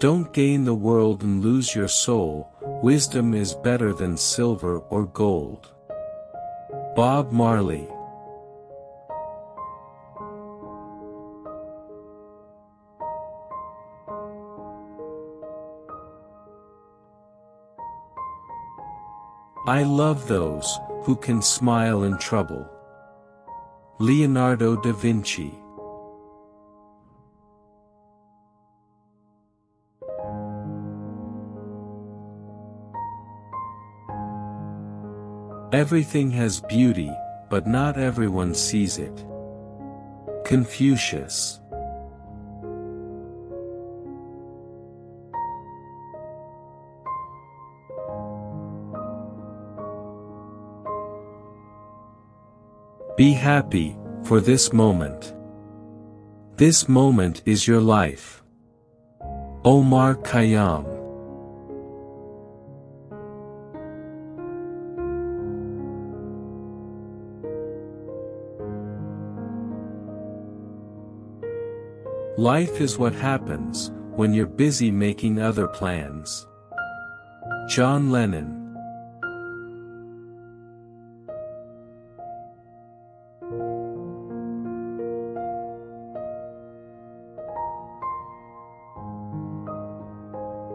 Don't gain the world and lose your soul, wisdom is better than silver or gold. Bob Marley I love those who can smile in trouble. Leonardo da Vinci Everything has beauty, but not everyone sees it. Confucius Be happy, for this moment. This moment is your life. Omar Khayyam Life is what happens, when you're busy making other plans. John Lennon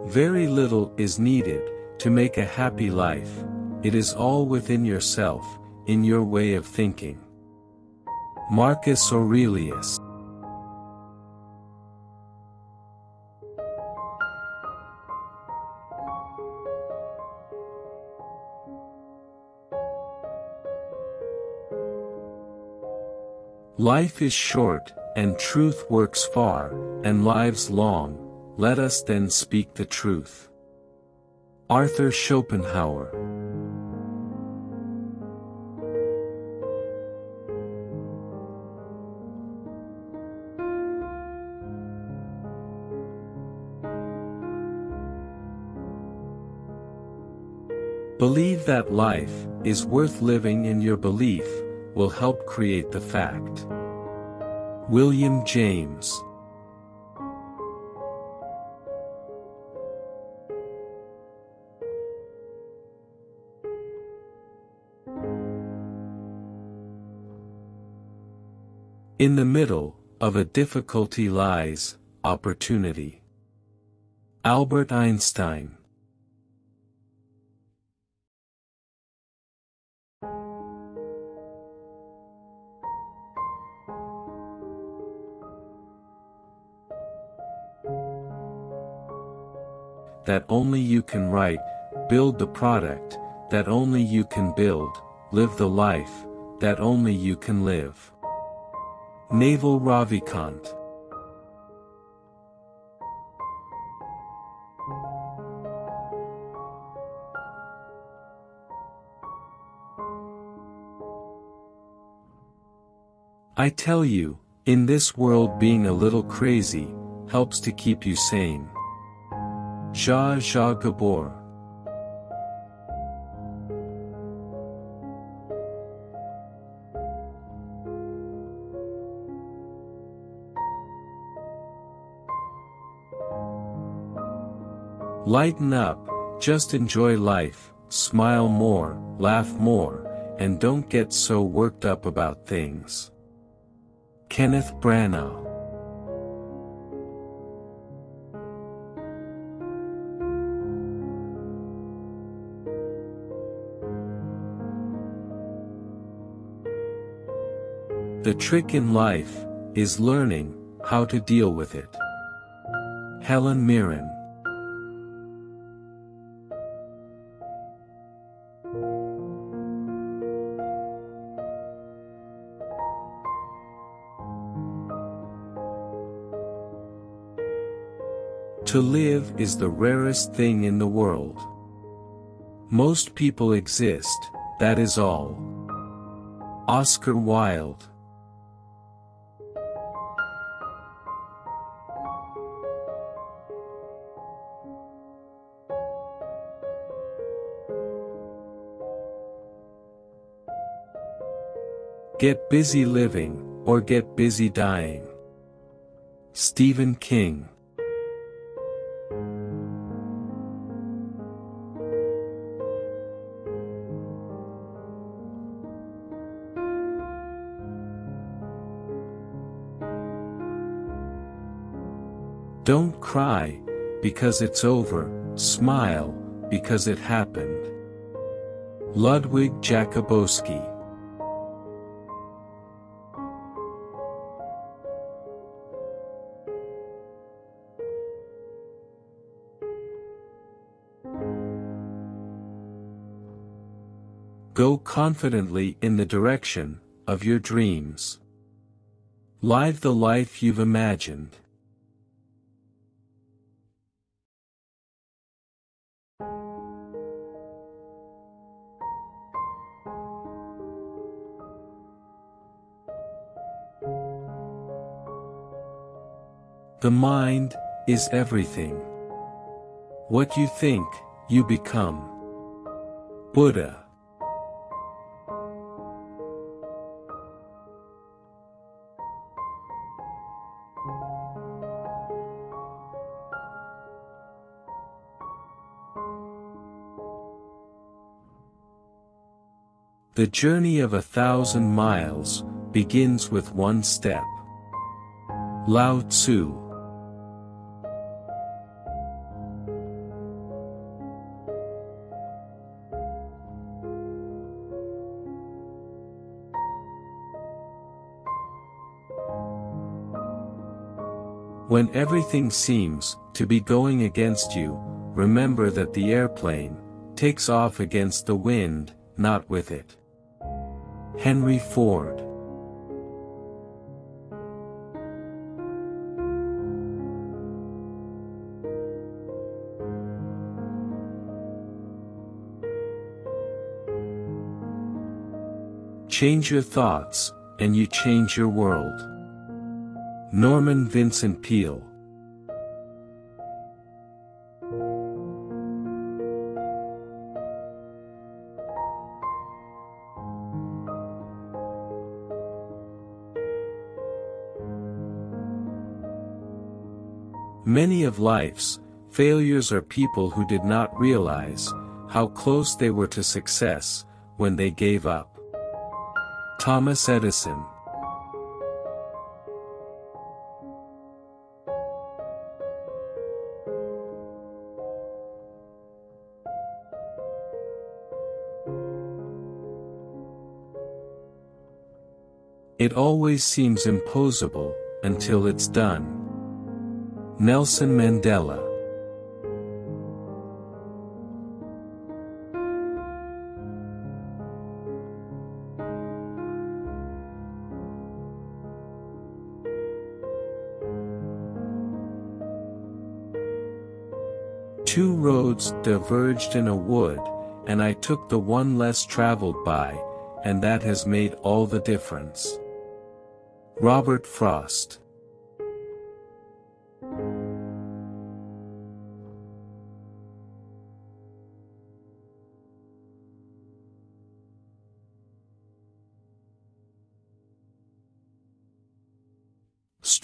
Very little is needed, to make a happy life, it is all within yourself, in your way of thinking. Marcus Aurelius Life is short, and truth works far, and lives long, let us then speak the truth. Arthur Schopenhauer. Believe that life is worth living in your belief will help create the fact. William James In the middle of a difficulty lies opportunity. Albert Einstein that only you can write, build the product, that only you can build, live the life, that only you can live. Naval Ravikant I tell you, in this world being a little crazy, helps to keep you sane. Zsa Zsa Gabor Lighten up, just enjoy life, smile more, laugh more, and don't get so worked up about things. Kenneth Branagh The trick in life, is learning, how to deal with it. Helen Mirren To live is the rarest thing in the world. Most people exist, that is all. Oscar Wilde Get busy living, or get busy dying. Stephen King Don't cry, because it's over, smile, because it happened. Ludwig Jacobowski Go confidently in the direction of your dreams. Live the life you've imagined. The mind is everything. What you think, you become. Buddha The journey of a thousand miles begins with one step. Lao Tzu When everything seems to be going against you, remember that the airplane takes off against the wind, not with it. Henry Ford Change your thoughts, and you change your world. Norman Vincent Peale Many of life's failures are people who did not realize how close they were to success when they gave up. Thomas Edison It always seems impossible, until it's done. Nelson Mandela Two roads diverged in a wood, and I took the one less traveled by, and that has made all the difference. Robert Frost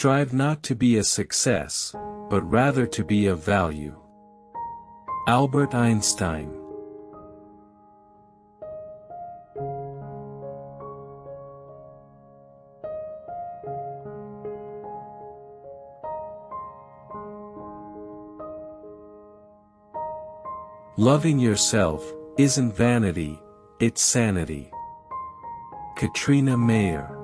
Strive not to be a success, but rather to be of value. Albert Einstein Loving yourself isn't vanity, it's sanity. Katrina Mayer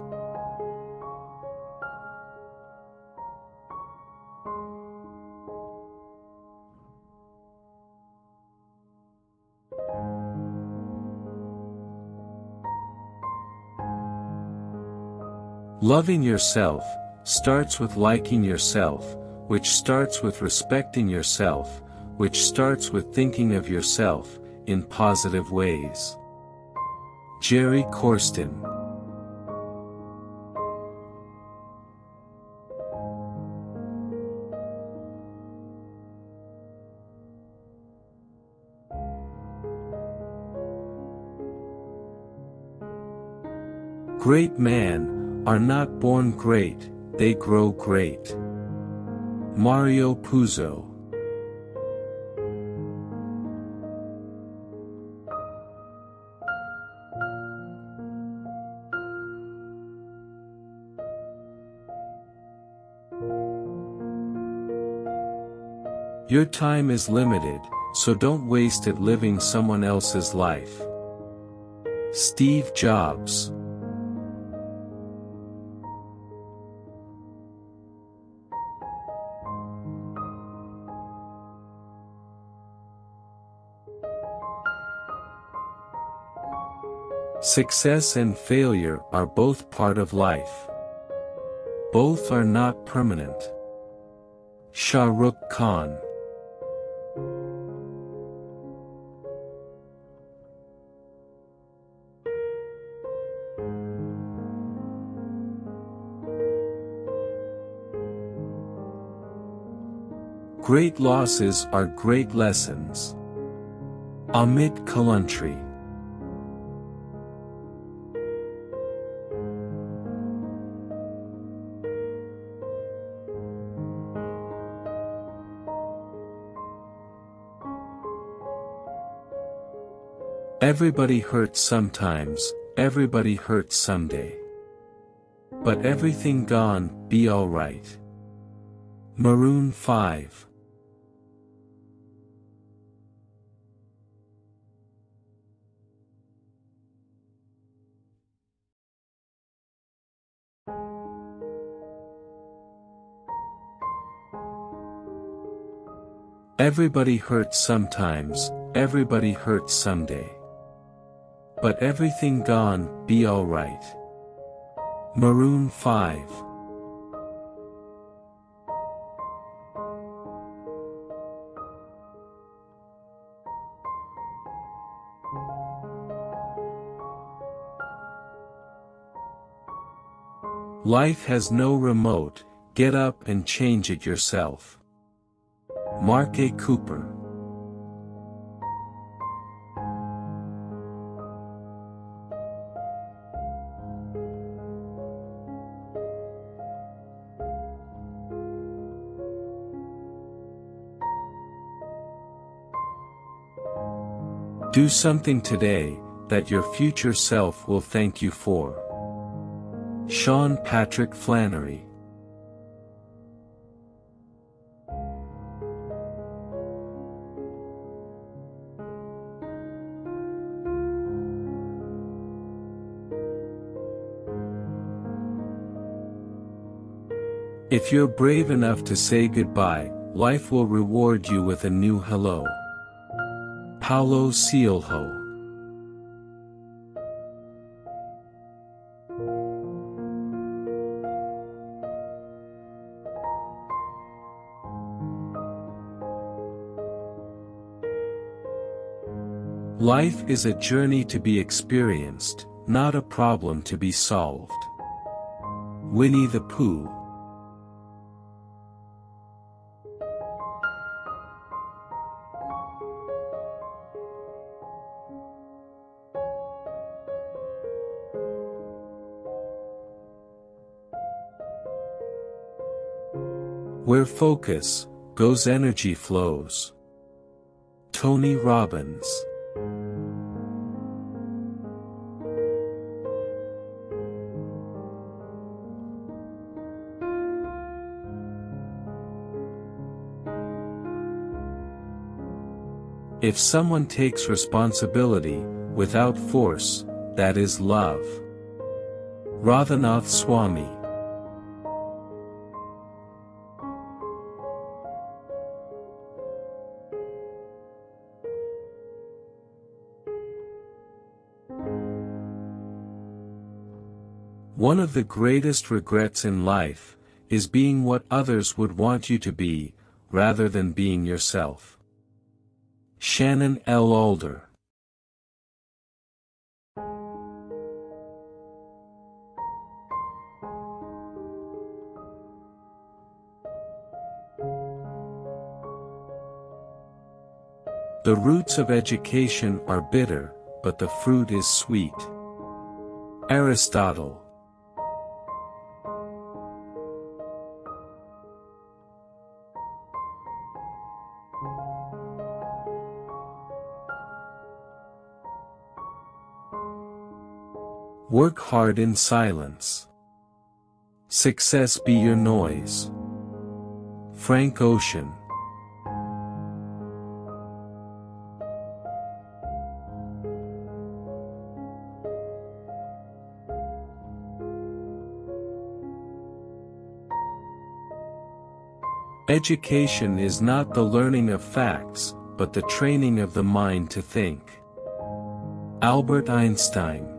Loving yourself, starts with liking yourself, which starts with respecting yourself, which starts with thinking of yourself, in positive ways. Jerry Corsten Great man, are not born great, they grow great. Mario Puzo Your time is limited, so don't waste it living someone else's life. Steve Jobs Success and failure are both part of life. Both are not permanent. Shah Rukh Khan Great losses are great lessons. Amit Kalantri Everybody hurts sometimes, everybody hurts someday. But everything gone, be alright. Maroon 5 Everybody hurts sometimes, everybody hurts someday. But everything gone, be alright. Maroon 5 Life has no remote, get up and change it yourself. Mark A. Cooper Do something today, that your future self will thank you for. Sean Patrick Flanery If you're brave enough to say goodbye, life will reward you with a new hello. Paulo Coelho Life is a journey to be experienced, not a problem to be solved. Winnie the Pooh Where focus, goes energy flows. Tony Robbins If someone takes responsibility, without force, that is love. Radhanath Swami One of the greatest regrets in life, is being what others would want you to be, rather than being yourself. Shannon L. Alder The roots of education are bitter, but the fruit is sweet. Aristotle Work hard in silence. Success be your noise. Frank Ocean Education is not the learning of facts, but the training of the mind to think. Albert Einstein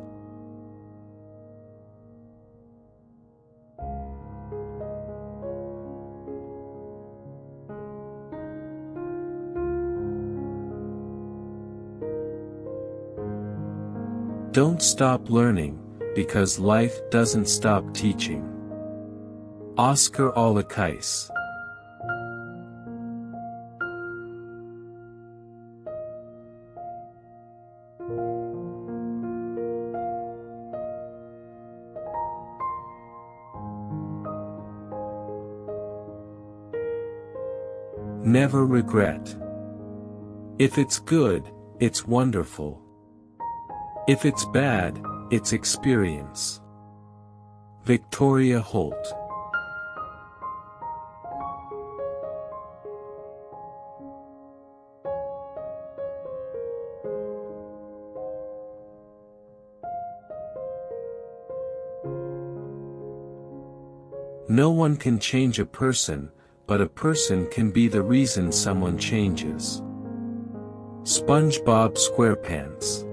Don't stop learning, because life doesn't stop teaching. Oscar Olakais Never regret. If it's good, it's wonderful. If it's bad, it's experience. Victoria Holt No one can change a person, but a person can be the reason someone changes. SpongeBob SquarePants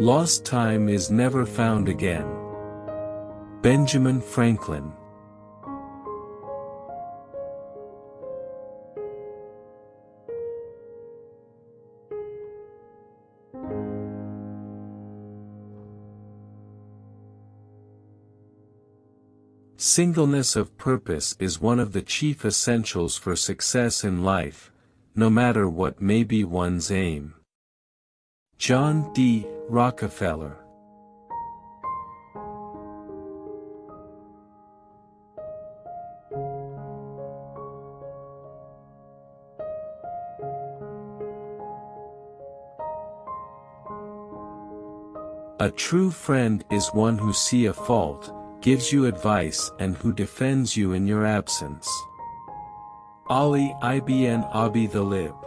Lost time is never found again. Benjamin Franklin Singleness of purpose is one of the chief essentials for success in life, no matter what may be one's aim. John D. Rockefeller A true friend is one who see a fault, gives you advice and who defends you in your absence. Ali ibn Abi Talib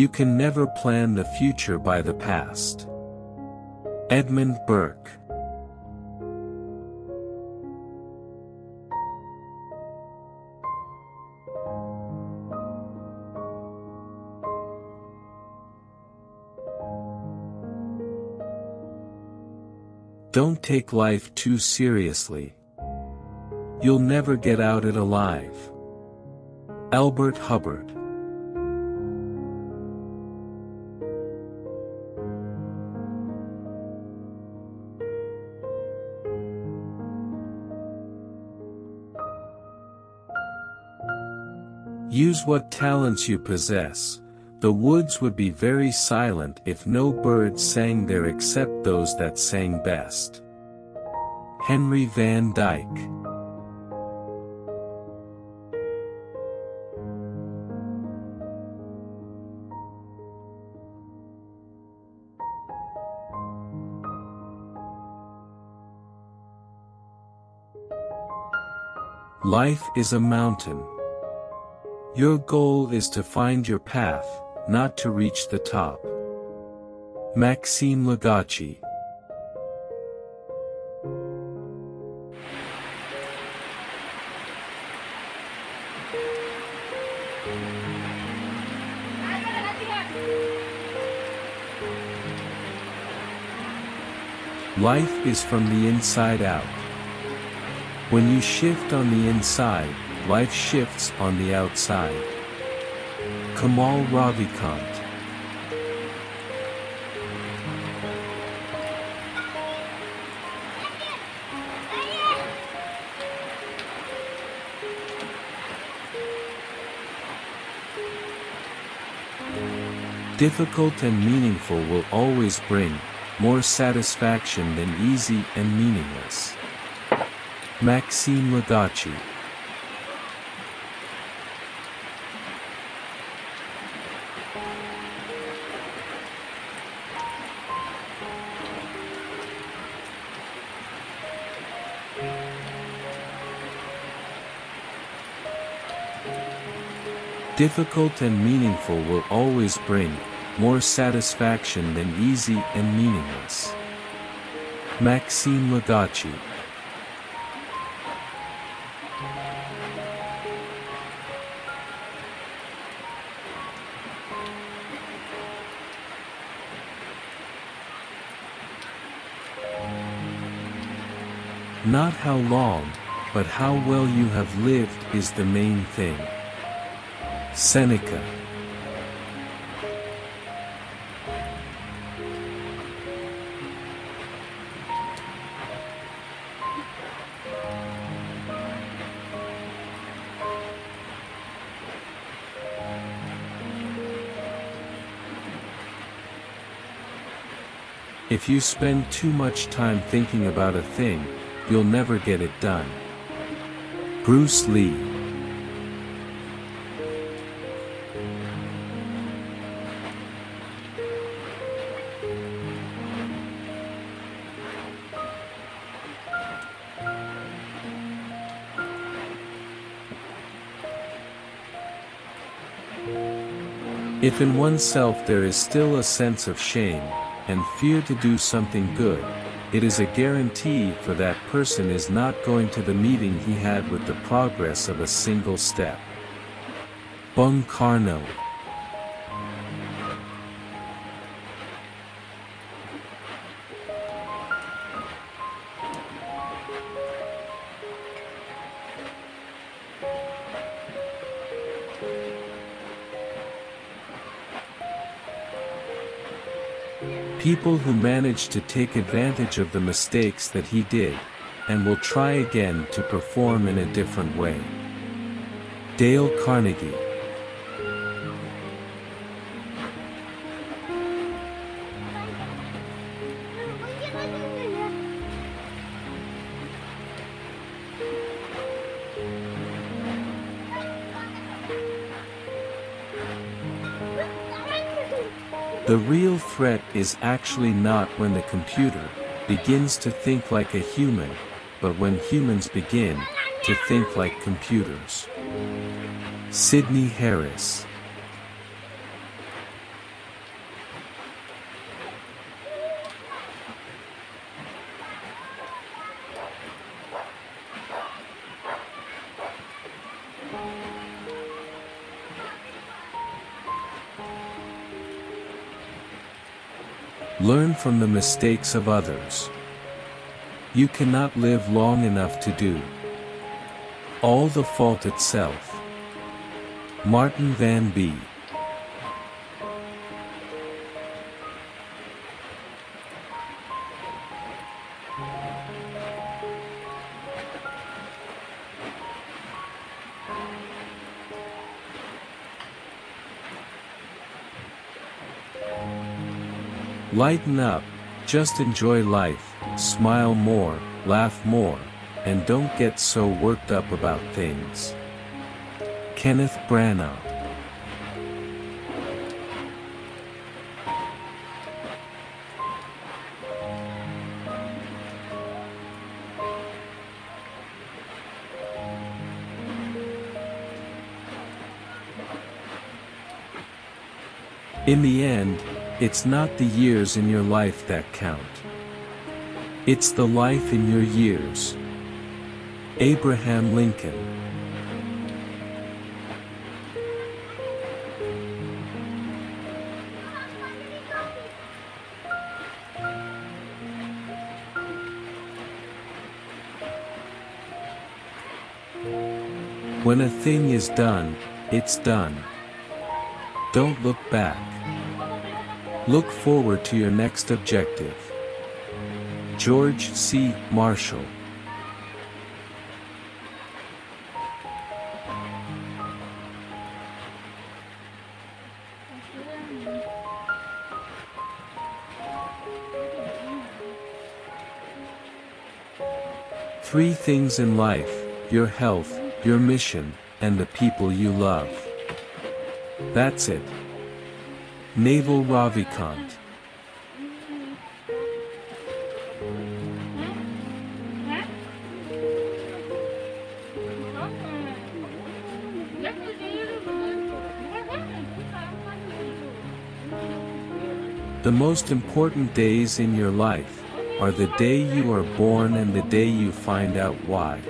You can never plan the future by the past. Edmund Burke Don't take life too seriously. You'll never get out it alive. Elbert Hubbard Use what talents you possess. The woods would be very silent if no birds sang there except those that sang best. Henry Van Dyke Life is a mountain. Your goal is to find your path, not to reach the top. Maxime Lagacé Life is from the inside out. When you shift on the inside, life shifts on the outside. Kamal Ravikant Difficult and meaningful will always bring more satisfaction than easy and meaningless. Maxime Lagacé Difficult and meaningful will always bring more satisfaction than easy and meaningless. Maxime Lagacé Not how long, but how well you have lived is the main thing. Seneca If you spend too much time thinking about a thing, you'll never get it done. Bruce Lee. If in oneself there is still a sense of shame, and fear to do something good, it is a guarantee for that person is not going to the meeting he had with the progress of a single step. Bung Karno People who manage to take advantage of the mistakes that he did, and will try again to perform in a different way. Dale Carnegie The real threat is actually not when the computer begins to think like a human, but when humans begin to think like computers. Sidney Harris Learn from the mistakes of others. You cannot live long enough to do all the fault itself. Martin Van B. Lighten up, just enjoy life, smile more, laugh more, and don't get so worked up about things. Kenneth Branagh In the end, it's not the years in your life that count. It's the life in your years. Abraham Lincoln When a thing is done, it's done. Don't look back. Look forward to your next objective. George C. Marshall Three things in life, your health, your mission, and the people you love. That's it. Naval Ravikant. The most important days in your life are the day you are born and the day you find out why.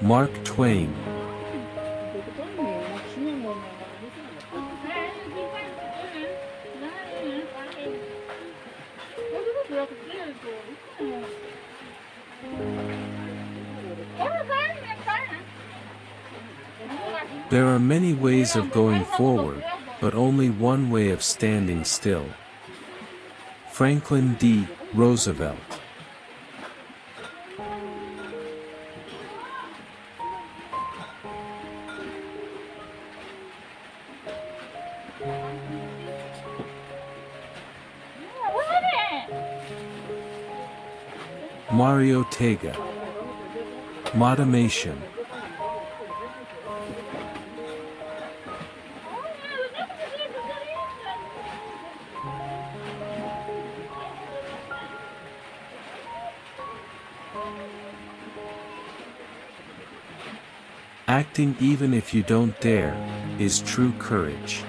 Mark Twain many ways of going forward, but only one way of standing still. Franklin D. Roosevelt Mario Teguh Modimation Acting even if you don't dare, is true courage.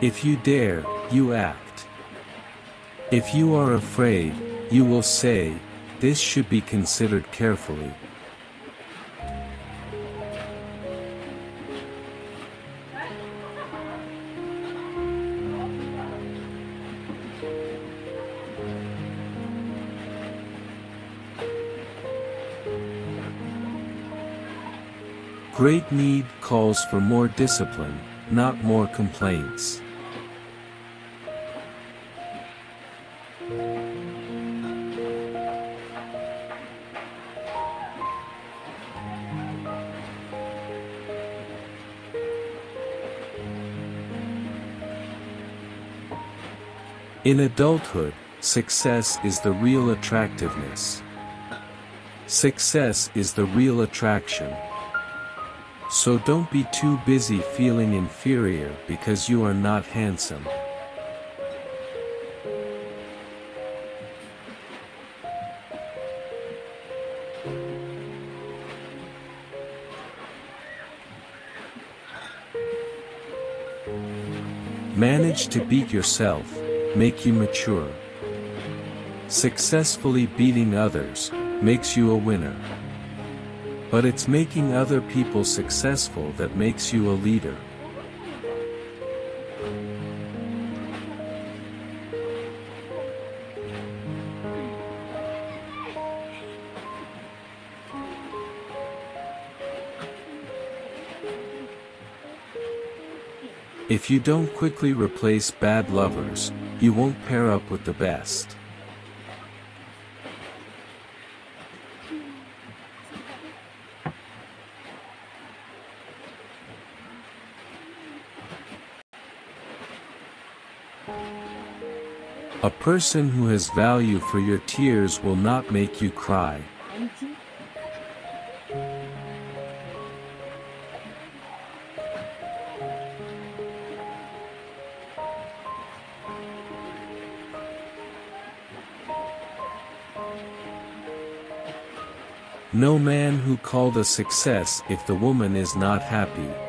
If you dare, you act. If you are afraid, you will say, this should be considered carefully. Great need calls for more discipline, not more complaints. In adulthood, success is the real attractiveness. Success is the real attraction. So don't be too busy feeling inferior because you are not handsome. Manage to beat yourself, make you mature. Successfully beating others, makes you a winner. But it's making other people successful that makes you a leader. If you don't quickly replace bad lovers, you won't pair up with the best. A person who has value for your tears will not make you cry. No man who called a success if the woman is not happy.